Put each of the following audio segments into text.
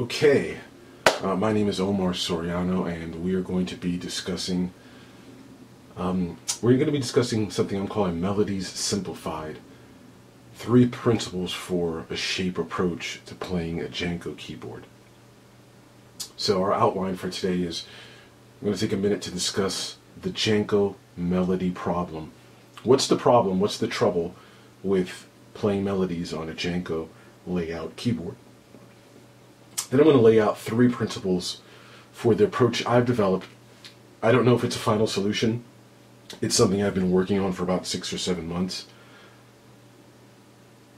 Okay, uh, my name is Omar Soriano, and we are going to be discussing. Um, we're going to be discussing something I'm calling Melodies Simplified. Three principles for a shape approach to playing a Janko keyboard. So our outline for today is I'm going to take a minute to discuss the Janko melody problem. What's the problem? What's the trouble with playing melodies on a Janko layout keyboard? Then I'm going to lay out three principles for the approach I've developed. I don't know if it's a final solution. It's something I've been working on for about six or seven months.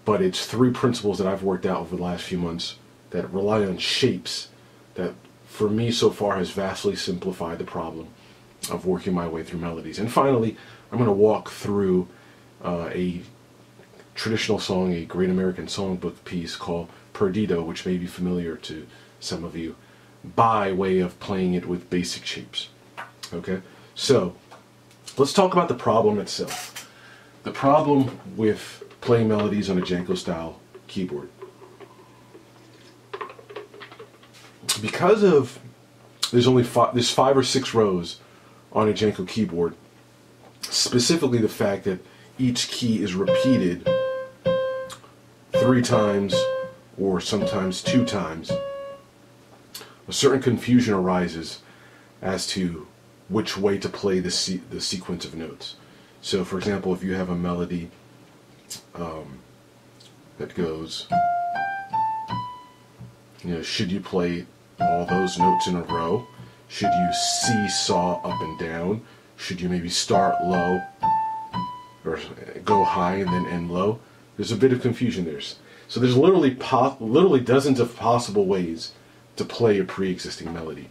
But it's three principles that I've worked out over the last few months that rely on shapes that, for me so far, has vastly simplified the problem of working my way through melodies. And finally, I'm going to walk through uh, a traditional song, a Great American Songbook piece called Perdido, which may be familiar to some of you, by way of playing it with basic shapes. Okay, so let's talk about the problem itself. The problem with playing melodies on a Janko style keyboard. Because of there's only five, there's five or six rows on a Janko keyboard, specifically the fact that each key is repeated three times or sometimes two times, a certain confusion arises as to which way to play the, se the sequence of notes. So, for example, if you have a melody um, that goes, you know, should you play all those notes in a row? Should you seesaw up and down? Should you maybe start low or go high and then end low? There's a bit of confusion there. So there's literally literally dozens of possible ways to play a pre-existing melody.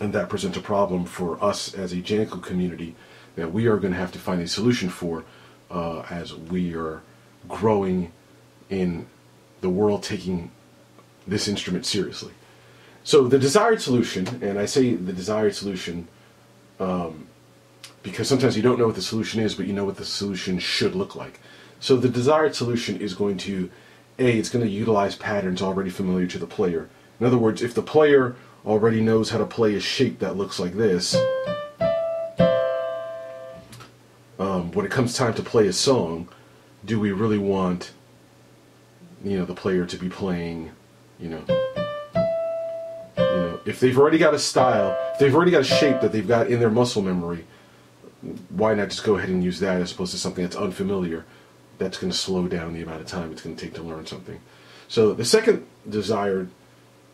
And that presents a problem for us as a Janko community that we are going to have to find a solution for uh, as we are growing in the world taking this instrument seriously. So the desired solution, and I say the desired solution um, because sometimes you don't know what the solution is, but you know what the solution should look like. So the desired solution is going to a, it's going to utilize patterns already familiar to the player. In other words, if the player already knows how to play a shape that looks like this, um, when it comes time to play a song, do we really want, you know, the player to be playing, you know, you know, if they've already got a style, if they've already got a shape that they've got in their muscle memory, why not just go ahead and use that as opposed to something that's unfamiliar? That's going to slow down the amount of time it's going to take to learn something. So the second desired,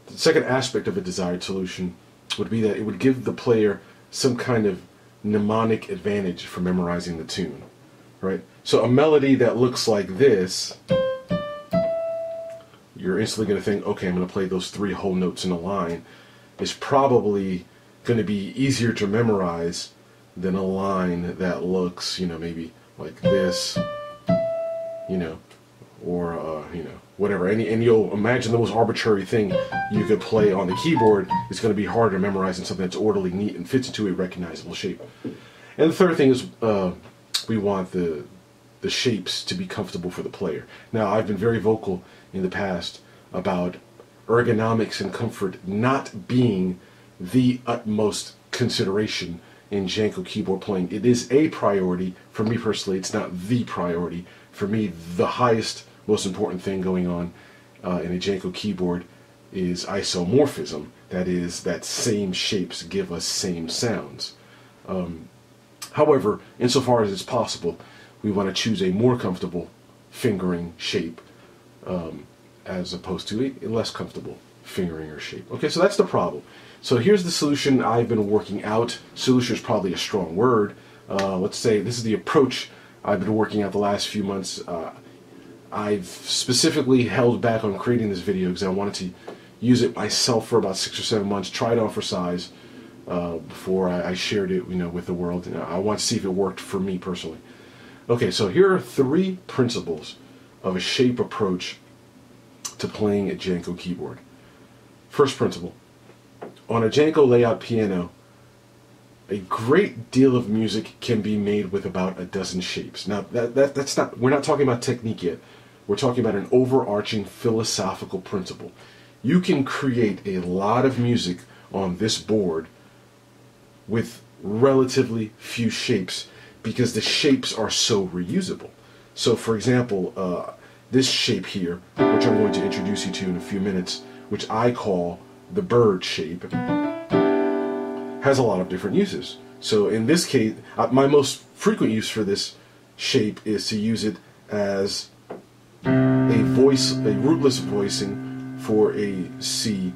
the second aspect of a desired solution would be that it would give the player some kind of mnemonic advantage for memorizing the tune, right? So a melody that looks like this, you're instantly going to think, okay, I'm going to play those three whole notes in a line, is probably going to be easier to memorize than a line that looks, you know, maybe like this you know, or uh, you know, whatever. And, and you'll imagine the most arbitrary thing you could play on the keyboard is going to be harder to memorize than something that's orderly, neat, and fits into a recognizable shape. And the third thing is uh, we want the the shapes to be comfortable for the player. Now, I've been very vocal in the past about ergonomics and comfort not being the utmost consideration in Janko keyboard playing. It is a priority. For me personally, it's not the priority for me, the highest, most important thing going on uh, in a Janko keyboard is isomorphism. That is, that same shapes give us same sounds. Um, however, insofar as it's possible, we want to choose a more comfortable fingering shape um, as opposed to a less comfortable fingering or shape. Okay, so that's the problem. So here's the solution I've been working out. Solution is probably a strong word. Uh, let's say this is the approach I've been working out the last few months. Uh, I've specifically held back on creating this video because I wanted to use it myself for about six or seven months, try it on for size uh, before I, I, shared it, you know, with the world. Know, I want to see if it worked for me personally. Okay, so here are three principles of a shape approach to playing a Janko keyboard. First principle: on a Janko layout piano, a great deal of music can be made with about a dozen shapes. Now, that, that, that's not, we're not talking about technique yet. We're talking about an overarching philosophical principle. you can create a lot of music on this board with relatively few shapes because the shapes are so reusable. So for example, uh, this shape here, which I'm going to introduce you to in a few minutes, which I call the bird shape, has a lot of different uses. So in this case, uh, my most frequent use for this shape is to use it as a voice, a rootless voicing for a C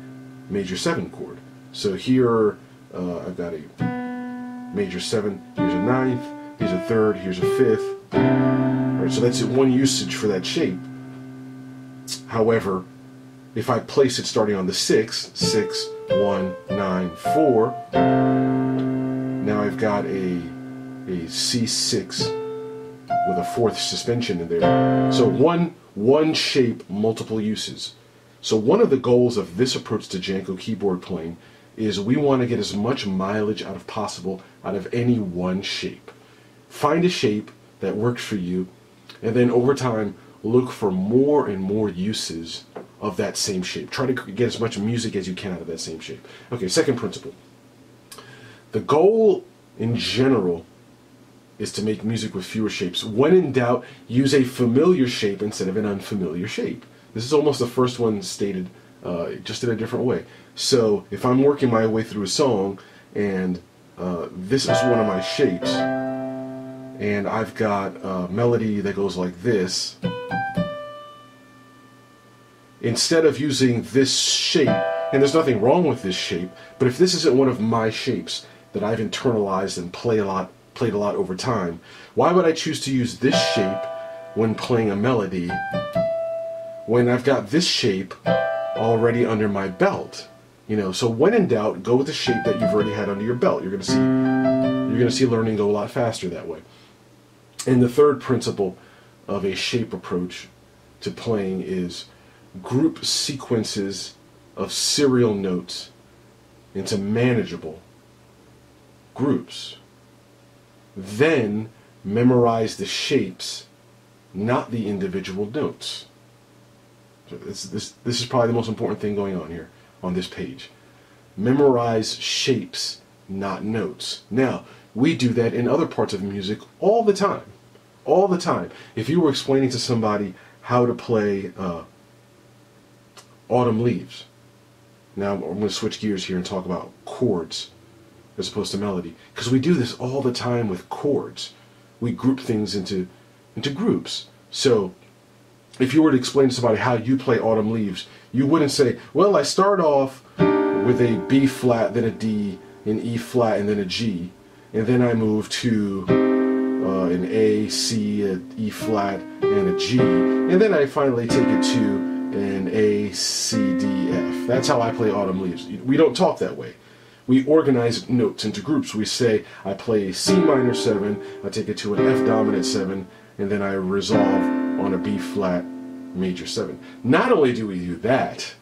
major 7 chord. So here uh, I've got a major 7, here's a ninth, here's a third, here's a fifth. All right, so that's one usage for that shape. However, if I place it starting on the 6, 6, 1, 9, 4, now I've got a, a C6 with a fourth suspension in there. So one, one shape, multiple uses. So one of the goals of this approach to Janko keyboard playing is we want to get as much mileage out of possible out of any one shape. Find a shape that works for you, and then over time look for more and more uses of that same shape. Try to get as much music as you can out of that same shape. Okay, second principle. The goal in general is to make music with fewer shapes. When in doubt, use a familiar shape instead of an unfamiliar shape. This is almost the first one stated uh, just in a different way. So if I'm working my way through a song and uh, this is one of my shapes and I've got a melody that goes like this, instead of using this shape, and there's nothing wrong with this shape, but if this isn't one of my shapes that I've internalized and play a lot played a lot over time. Why would I choose to use this shape when playing a melody when I've got this shape already under my belt? You know, so when in doubt, go with the shape that you've already had under your belt. You're to see you're going to see learning go a lot faster that way. And the third principle of a shape approach to playing is group sequences of serial notes into manageable groups then memorize the shapes, not the individual notes. So this, this, this is probably the most important thing going on here on this page. Memorize shapes, not notes. Now, we do that in other parts of music all the time. All the time. If you were explaining to somebody how to play uh, Autumn Leaves, now I'm going to switch gears here and talk about chords as opposed to melody. Because we do this all the time with chords. We group things into, into groups. So if you were to explain to somebody how you play Autumn Leaves, you wouldn't say, well, I start off with a B flat, then a D, an E flat, and then a G. And then I move to uh, an A, C, an E flat, and a G. And then I finally take it to C, D, F. That's how I play Autumn Leaves. We don't talk that way we organize notes into groups. We say, I play a C minor 7, I take it to an F dominant 7, and then I resolve on a B flat major 7. Not only do we do that,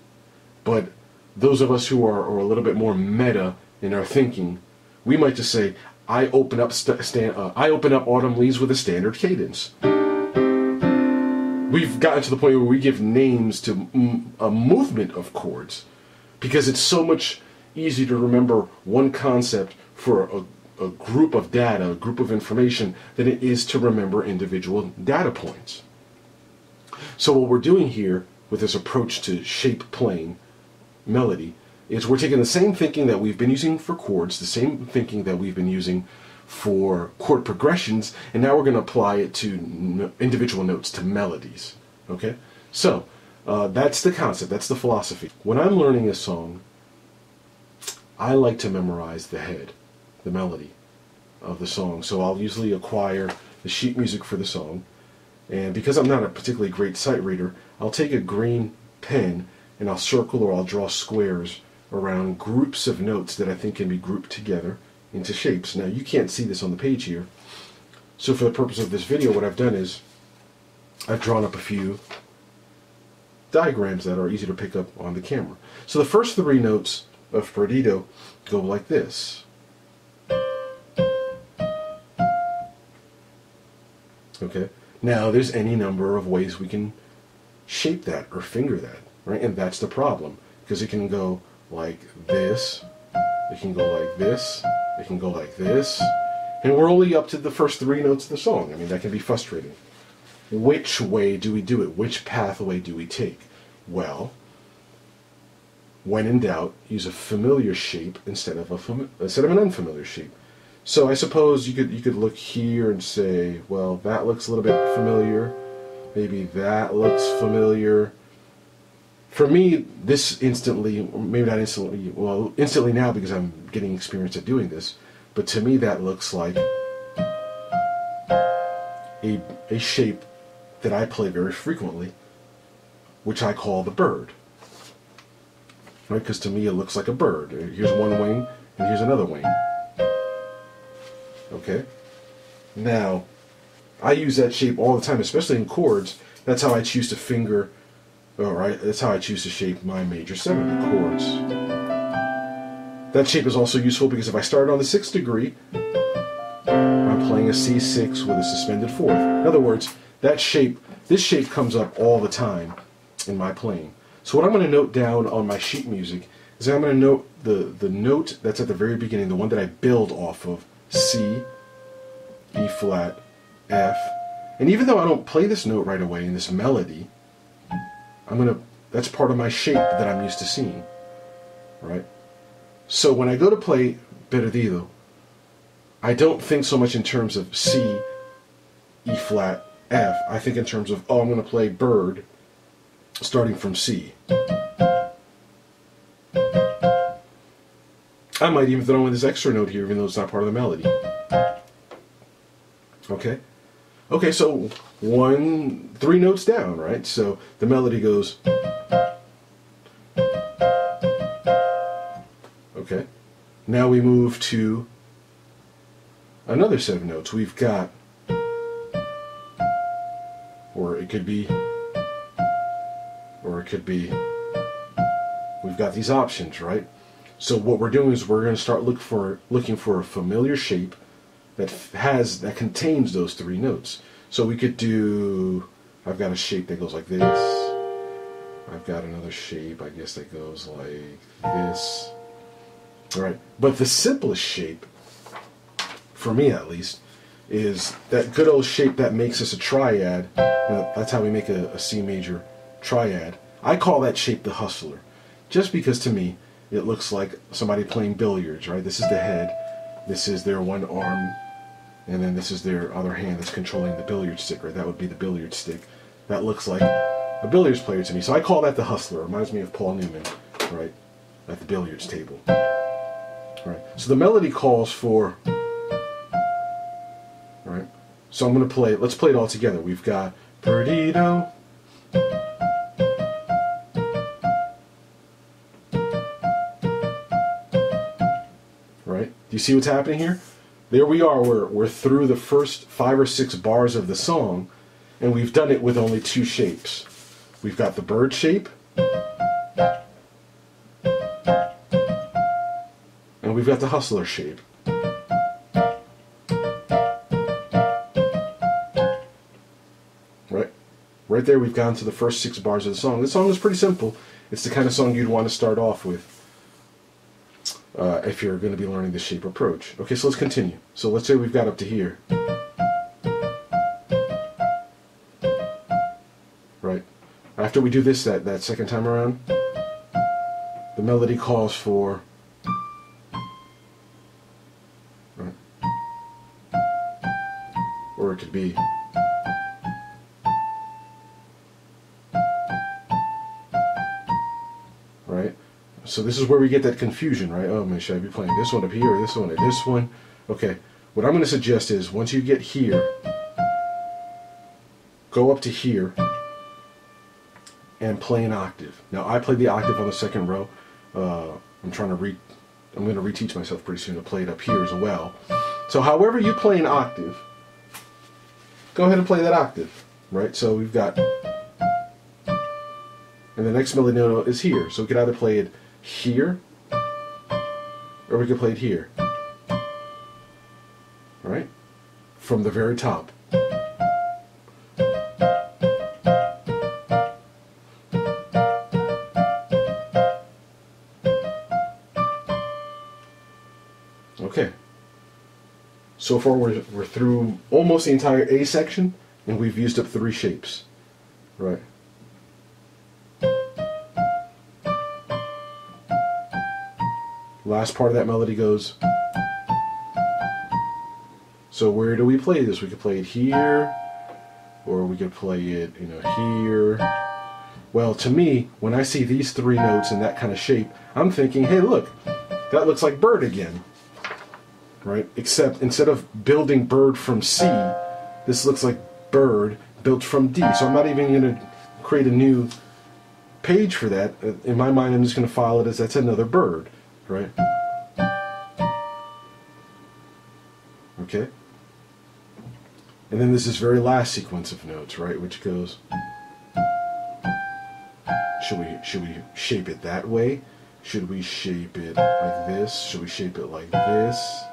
but those of us who are, are a little bit more meta in our thinking, we might just say, I open up uh, I open up Autumn Leaves with a standard cadence. We've gotten to the point where we give names to a movement of chords because it's so much easier to remember one concept for a, a group of data, a group of information, than it is to remember individual data points. So what we're doing here with this approach to shape playing melody is we're taking the same thinking that we've been using for chords, the same thinking that we've been using for chord progressions, and now we're going to apply it to individual notes, to melodies. Okay? So, uh, that's the concept, that's the philosophy. When I'm learning a song, I like to memorize the head, the melody of the song. So I'll usually acquire the sheet music for the song. And because I'm not a particularly great sight reader, I'll take a green pen and I'll circle or I'll draw squares around groups of notes that I think can be grouped together into shapes. Now you can't see this on the page here. So for the purpose of this video, what I've done is I've drawn up a few diagrams that are easy to pick up on the camera. So the first three notes of Perdido go like this. Okay, now there's any number of ways we can shape that or finger that, right? And that's the problem. because it can go like this, it can go like this, it can go like this, and we're only up to the first three notes of the song. I mean, that can be frustrating. Which way do we do it? Which pathway do we take? Well, when in doubt, use a familiar shape instead of a instead of an unfamiliar shape. So I suppose you could you could look here and say, well, that looks a little bit familiar. Maybe that looks familiar. For me, this instantly, maybe not instantly, well, instantly now because I'm getting experience at doing this, but to me that looks like a, a shape that I play very frequently, which I call the bird. Right? Because to me it looks like a bird. Here's one wing, and here's another wing. Okay? Now, I use that shape all the time, especially in chords. That's how I choose to finger, all right, that's how I choose to shape my major seven chords. That shape is also useful because if I start on the sixth degree, I'm playing a C6 with a suspended fourth. In other words, that shape, this shape comes up all the time in my playing. So what I'm going to note down on my sheet music is I'm going to note the, the note that's at the very beginning, the one that I build off of, C, E flat, F. And even though I don't play this note right away in this melody, I'm going to, that's part of my shape that I'm used to seeing. Right? So when I go to play Perdido, I don't think so much in terms of C, E flat, F. I think in terms of, oh, I'm going to play Bird starting from C. I might even throw in this extra note here, even though it's not part of the melody. Okay? Okay, so one, three notes down, right? So the melody goes. Okay. Now we move to another set of notes. We've got, or it could be, or it could be, we've got these options, right? So what we're doing is we're going to start look for looking for a familiar shape that has that contains those three notes. So we could do. I've got a shape that goes like this. I've got another shape, I guess, that goes like this. All right, but the simplest shape, for me at least, is that good old shape that makes us a triad. That's how we make a, a C major triad. I call that shape the hustler, just because to me it looks like somebody playing billiards, right? This is the head, this is their one arm, and then this is their other hand that's controlling the billiard stick, right? That would be the billiard stick. That looks like a billiards player to me. So I call that the hustler. It reminds me of Paul Newman, right? At the billiards table. Right. So the melody calls for right? So I'm gonna play let's play it all together. We've got Perdido. Right? Do you see what's happening here? There we are, we're, we're through the first five or six bars of the song, and we've done it with only two shapes. We've got the bird shape, and we've got the hustler shape. Right? Right there, we've gone to the first six bars of the song. This song is pretty simple. It's the kind of song you'd want to start off with uh, if you're going to be learning the shape approach. Okay, so let's continue. So let's say we've got up to here. Right. After we do this that, that second time around, the melody calls for right. or it could be So this is where we get that confusion, right? Oh man, should I be playing this one up here or this one or this one? Okay, what I'm going to suggest is once you get here, go up to here and play an octave. Now I played the octave on the second row. Uh, I'm trying to re I'm going to reteach myself pretty soon to play it up here as well. So however you play an octave, go ahead and play that octave, right? So we've got, and the next melody note is here. So we could either play it here, or we could play it here. Right From the very top. Okay. So far we're, we're through almost the entire A section, and we've used up three shapes. Right. Last part of that melody goes. So where do we play this? We could play it here, or we could play it, you know, here. Well, to me, when I see these three notes in that kind of shape, I'm thinking, hey, look, that looks like bird again. Right? Except instead of building bird from C, this looks like bird built from D. So I'm not even going to create a new page for that. In my mind, I'm just going to file it as that's another bird. Right? Okay? And then there's this very last sequence of notes, right, which goes. Should we should we shape it that way? Should we shape it like this? Should we shape it like this?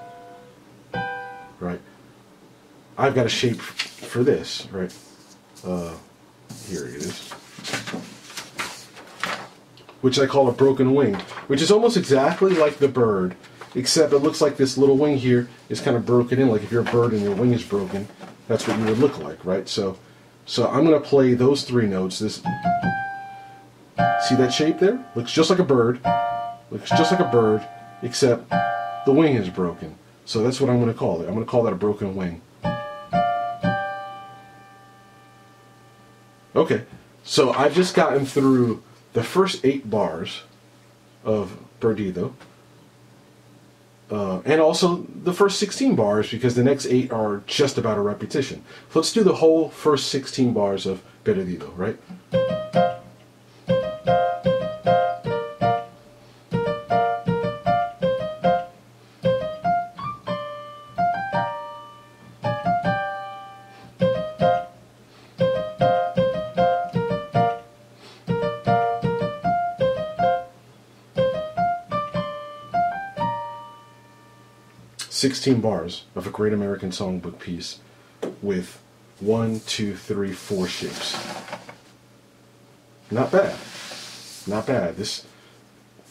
Right. I've got a shape for this, right? Uh, here it is. Which I call a broken wing, which is almost exactly like the bird, except it looks like this little wing here is kind of broken in. Like if you're a bird and your wing is broken, that's what you would look like, right? So, so I'm going to play those three notes. This, see that shape there? Looks just like a bird. Looks just like a bird, except the wing is broken. So that's what I'm going to call it. I'm going to call that a broken wing. Okay, so I've just gotten through the first eight bars of Perdido. Uh, and also the first 16 bars because the next eight are just about a repetition. So let's do the whole first 16 bars of Perdido, right? 16 bars of a great American songbook piece with one, two, three, four shapes. Not bad. Not bad. This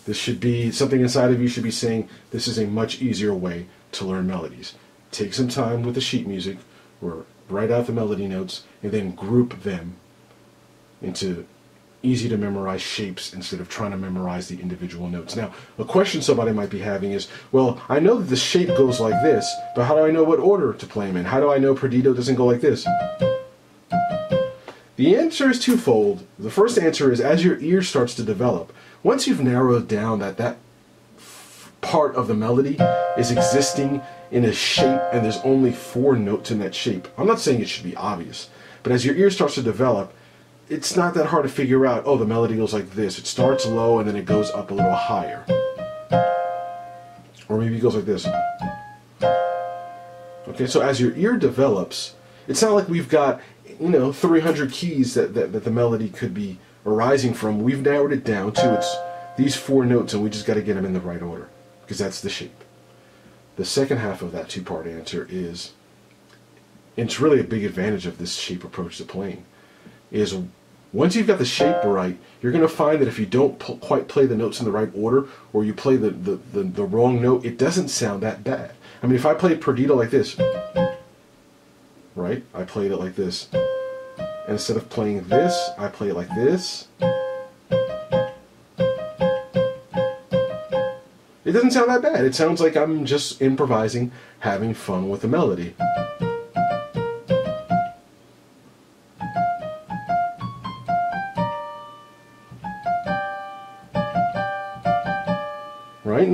this should be something inside of you should be saying this is a much easier way to learn melodies. Take some time with the sheet music or write out the melody notes and then group them into easy to memorize shapes instead of trying to memorize the individual notes. Now, a question somebody might be having is, well, I know that the shape goes like this, but how do I know what order to play them in? How do I know Perdido doesn't go like this? The answer is twofold. The first answer is as your ear starts to develop, once you've narrowed down that that part of the melody is existing in a shape and there's only four notes in that shape. I'm not saying it should be obvious, but as your ear starts to develop, it's not that hard to figure out, oh, the melody goes like this. It starts low and then it goes up a little higher. Or maybe it goes like this. Okay, so as your ear develops, it's not like we've got, you know, 300 keys that, that, that the melody could be arising from. We've narrowed it down to it's these four notes and we just got to get them in the right order because that's the shape. The second half of that two-part answer is, it's really a big advantage of this shape approach to playing, is once you've got the shape right, you're going to find that if you don't quite play the notes in the right order, or you play the, the, the, the, wrong note, it doesn't sound that bad. I mean, if I played Perdido like this, right? I played it like this. And instead of playing this, I play it like this. It doesn't sound that bad. It sounds like I'm just improvising, having fun with the melody.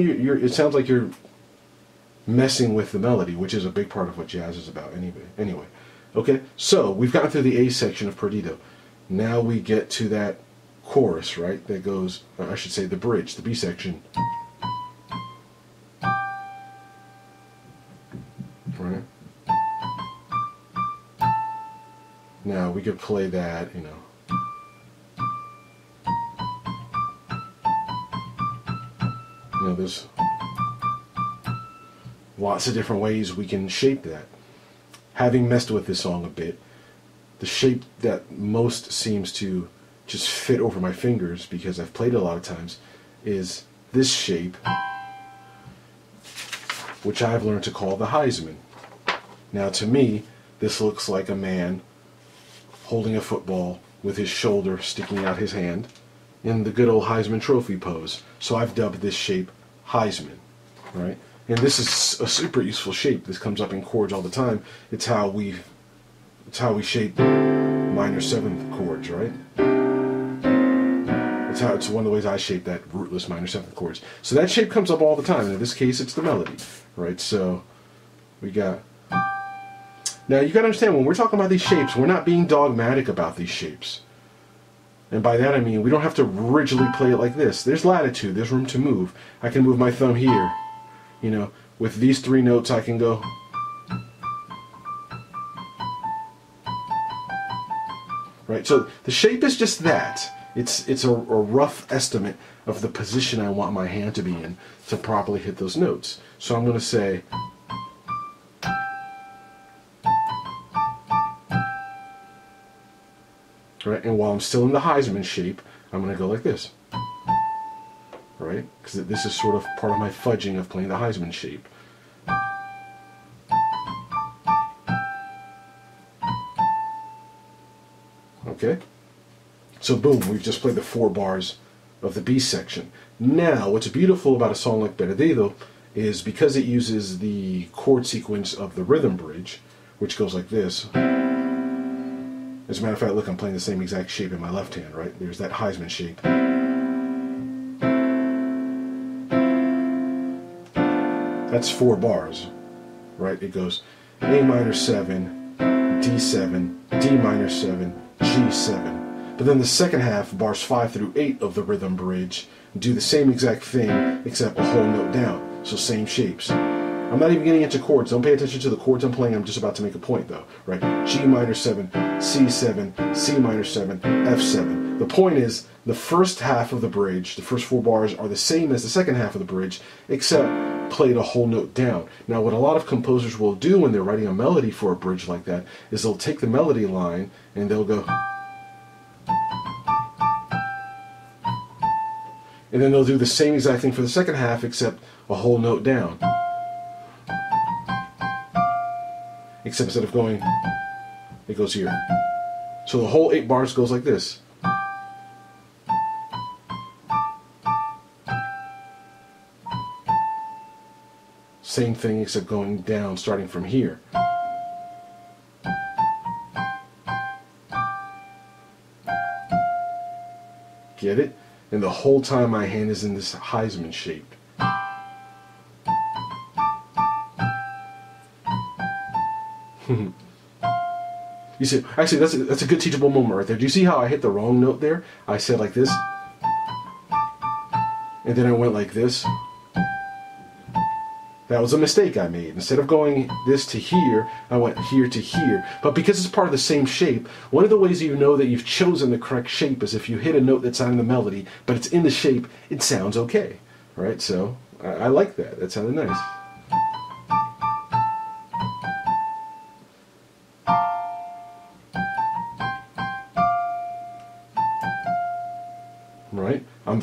You, it sounds like you're messing with the melody, which is a big part of what jazz is about anyway. Anyway, okay, so we've gotten through the A section of Perdido. Now we get to that chorus, right? That goes, I should say, the bridge, the B section. Right? Now we could play that, you know. Know, there's lots of different ways we can shape that. Having messed with this song a bit, the shape that most seems to just fit over my fingers because I've played it a lot of times is this shape, which I've learned to call the Heisman. Now, to me, this looks like a man holding a football with his shoulder sticking out his hand in the good old Heisman Trophy pose. So I've dubbed this shape Heisman, right? And this is a super useful shape. This comes up in chords all the time. It's how we, it's how we shape minor seventh chords, right? It's how it's one of the ways I shape that rootless minor seventh chords. So that shape comes up all the time. And in this case, it's the melody, right? So we got. Now you got to understand when we're talking about these shapes, we're not being dogmatic about these shapes. And by that I mean we don't have to rigidly play it like this. There's latitude, there's room to move. I can move my thumb here. You know, with these three notes I can go Right? So the shape is just that. It's it's a, a rough estimate of the position I want my hand to be in to properly hit those notes. So I'm going to say right? And while I'm still in the Heisman shape, I'm going to go like this, right? Because this is sort of part of my fudging of playing the Heisman shape. Okay? So boom, we've just played the four bars of the B section. Now, what's beautiful about a song like Perdido is because it uses the chord sequence of the rhythm bridge, which goes like this. As a matter of fact, look, I'm playing the same exact shape in my left hand, right? There's that Heisman shape. That's four bars, right? It goes A minor 7, D7, D minor 7, G7. But then the second half, bars 5 through 8 of the rhythm bridge, do the same exact thing except a whole note down. So same shapes. I'm not even getting into chords. Don't pay attention to the chords I'm playing. I'm just about to make a point though, right? G minor 7, C7, C minor 7, F7. The point is the first half of the bridge, the first four bars are the same as the second half of the bridge, except played a whole note down. Now what a lot of composers will do when they're writing a melody for a bridge like that is they'll take the melody line and they'll go and then they'll do the same exact thing for the second half except a whole note down. Except instead of going, it goes here. So the whole eight bars goes like this. Same thing except going down starting from here. Get it? And the whole time my hand is in this Heisman shape. You see, actually, that's a, that's a good teachable moment right there. Do you see how I hit the wrong note there? I said like this, and then I went like this. That was a mistake I made. Instead of going this to here, I went here to here. But because it's part of the same shape, one of the ways you know that you've chosen the correct shape is if you hit a note that's not in the melody, but it's in the shape, it sounds okay. Right? So I, I like that. That sounded nice.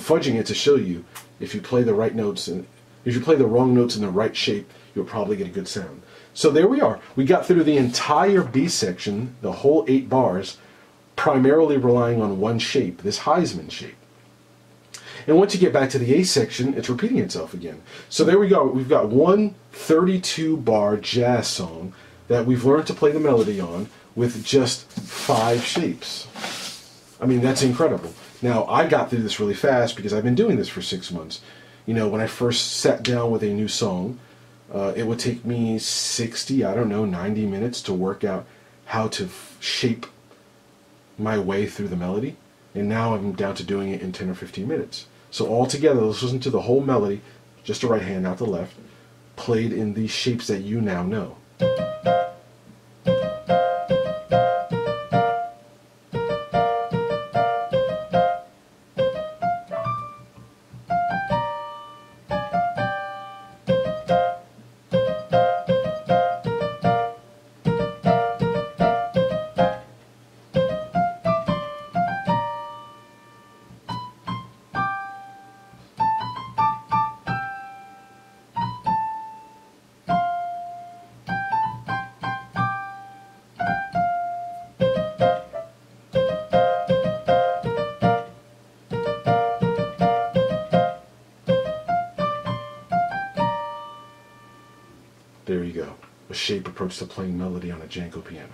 Fudging it to show you if you play the right notes and if you play the wrong notes in the right shape, you'll probably get a good sound. So there we are. We got through the entire B section, the whole eight bars, primarily relying on one shape, this Heisman shape. And once you get back to the A section, it's repeating itself again. So there we go. We've got one 32 bar jazz song that we've learned to play the melody on with just five shapes. I mean, that's incredible. Now, I got through this really fast because I've been doing this for six months. You know, when I first sat down with a new song, uh, it would take me 60, I don't know, 90 minutes to work out how to shape my way through the melody. And now I'm down to doing it in 10 or 15 minutes. So altogether, let's listen to the whole melody, just the right hand, not the left, played in these shapes that you now know. Approach to playing melody on a Janko piano.